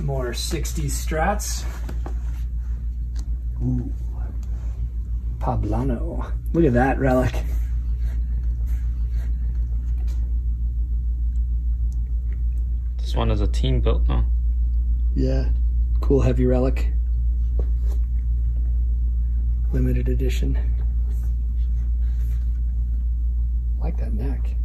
More 60s strats. Ooh. Poblano! Look at that relic. This one is a team built now. Yeah. Cool heavy relic. Limited edition. like that neck.